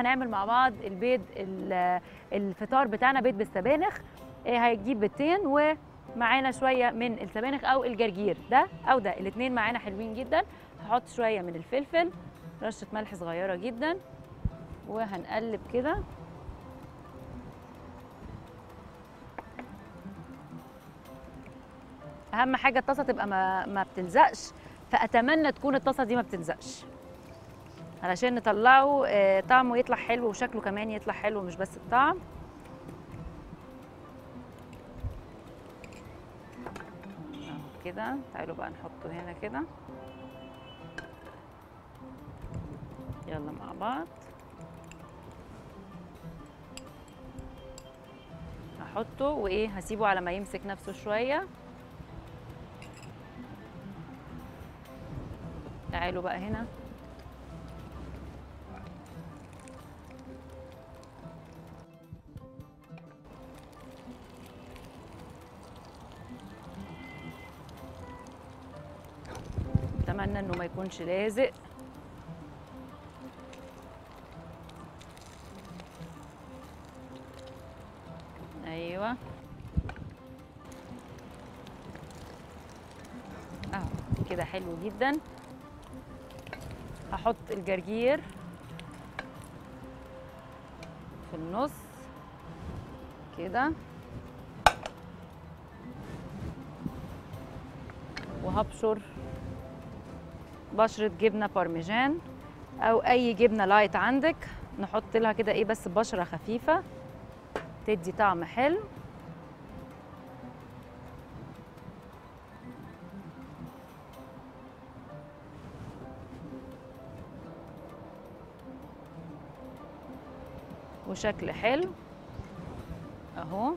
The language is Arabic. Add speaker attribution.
Speaker 1: هنعمل مع بعض البيض ال- الفطار بتاعنا بيض بالسبانخ. إيه، هيجيب بيضتين ومعانا شوية من السبانخ أو الجرجير. ده أو ده. الاثنين معانا حلوين جدا. هحط شوية من الفلفل. رشة ملح صغيرة جدا. وهنقلب كده. أهم حاجة الطاسة تبقى ما, ما بتلزقش. فأتمنى تكون الطاسة دي ما بتلزقش. علشان نطلعه آه، طعمه يطلع حلو وشكله كمان يطلع حلو مش بس الطعم. كده تعالوا بقى نحطه هنا كده. يلا مع بعض. هحطه وإيه هسيبه على ما يمسك نفسه شوية. تعالوا بقى هنا. اتمنى إنه ما يكونش لازق. أيوه. اهو كده حلو جدا. هحط الجرجير في النص. كده. وهبشر بشرة جبنة بارميجان أو أي جبنة light عندك. نحط لها كده إيه بس بشرة خفيفة. تدي طعم حلو. وشكل حلو. أهو.